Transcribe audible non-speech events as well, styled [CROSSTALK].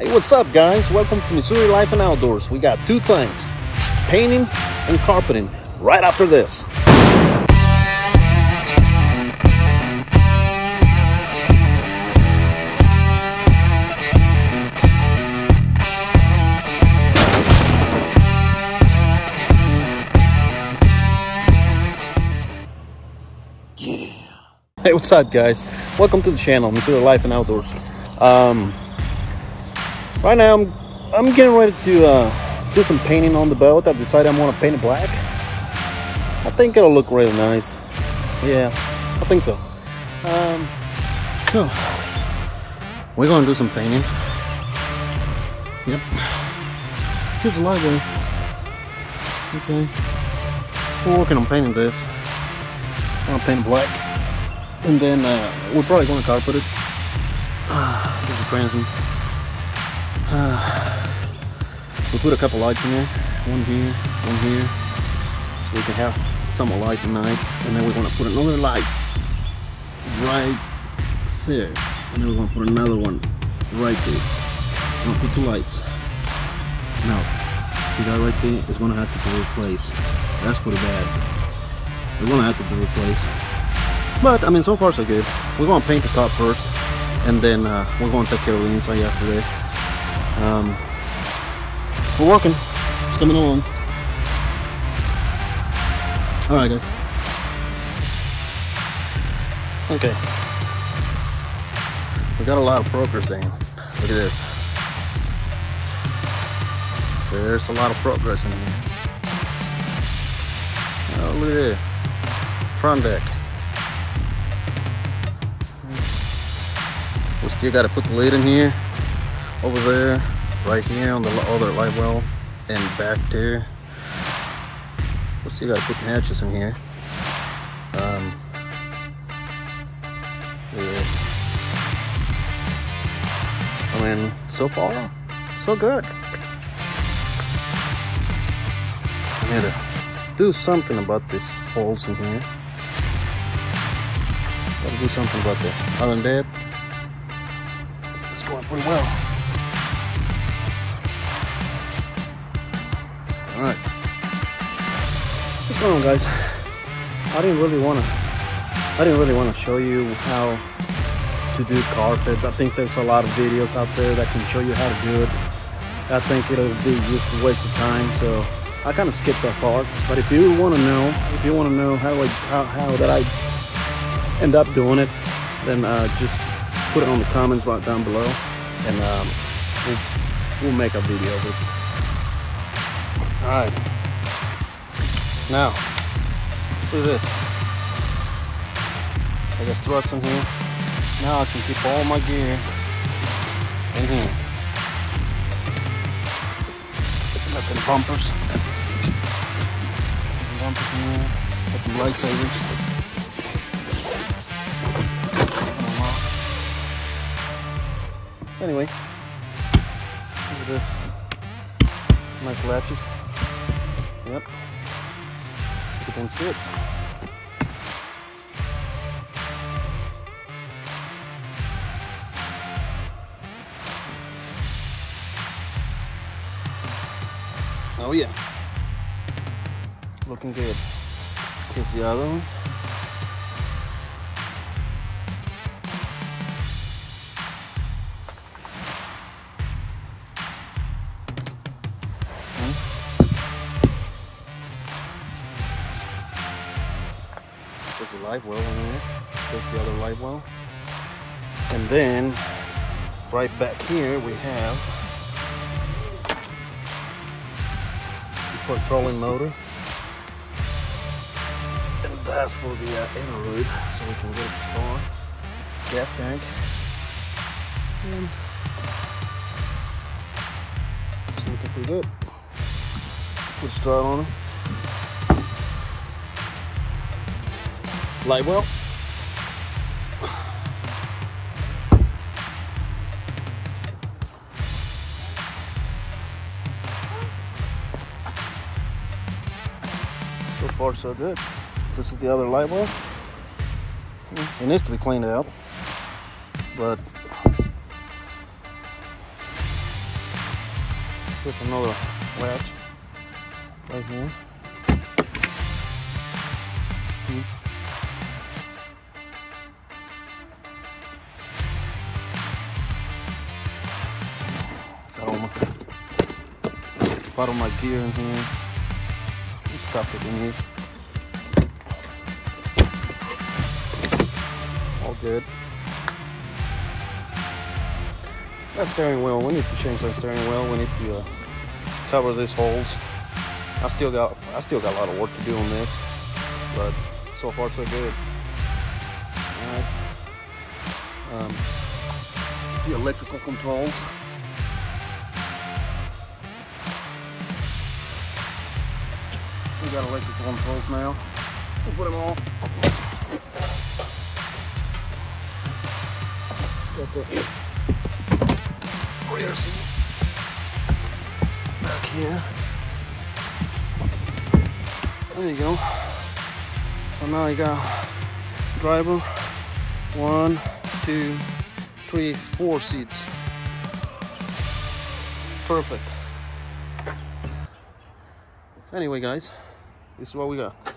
Hey, what's up, guys? Welcome to Missouri Life and Outdoors. We got two things painting and carpeting right after this. Hey, what's up, guys? Welcome to the channel, Missouri Life and Outdoors. Um, right now, I'm I'm getting ready to uh, do some painting on the boat. I decided I want to paint it black. I think it'll look really nice. Yeah, I think so. Um, so we're gonna do some painting. Yep. Here's the library. Okay. We're working on painting this. I'm gonna paint black and then uh, we're probably going to carpet it. [SIGHS] Uh, there's a. We put a couple lights in there, one here, one here, so we can have some light at night. And then we're to put another light right there, and then we're to put another one right there. Going to put two lights. Now, see that right there? It's going to have to be replaced. That's pretty bad. We're going to have to be replaced. But I mean, so far so good. We're gonna paint the top first, and then uh, we're gonna take care of the inside after that. Um, we're working. It's coming along. All right, guys. Okay. We got a lot of progress, Dan. Look at this. There's a lot of progress in here. Oh, look at that. Front deck. We still got to put the lid in here, over there, right here on the other live well, and back there. We still got to put the hatches in here. Um, yeah. I mean, so far, so good. I need to do something about these holes in here. Gotta do something about that. Other than that, it's going pretty well. All right. What's going on, guys? I didn't really want to. I didn't really want to show you how to do carpet. I think there's a lot of videos out there that can show you how to do it. I think it'll be just a waste of time, so I kind of skipped that part. But if you want to know, if you want to know how, I, how how that I end up doing it, then uh, just put it on the comments right down below and um, we'll, we'll make a video of it. Alright. Now, look at this. I got struts in here. Now I can keep all my gear in here. The bumpers. Bumpers in here. The lightsabers. Anyway, look at this. Nice latches. Yep. One sits. Oh yeah. Looking good. Here's the other one. There's a live well in there. There's the other live well. And then right back here we have the trolling motor. And that's for the uh, Evinrude, so we can get it spawn. Gas tank. And it's looking pretty good. A strut on it. Light well. So far so good. This is the other live well. It needs to be cleaned out, but There's another latch right here. Bottom of my gear in here. Stuffed it in here. All good. That steering wheel, we need to change that steering wheel. We need to uh, cover these holes. I still got I still got a lot of work to do on this, but so far so good. Um, the electrical controls. We got electrical controls now. We'll put them all. Got the rear seat back here. There you go. So now I got driver, one, two, three, four seats. Perfect. Anyway, guys, this is what we got.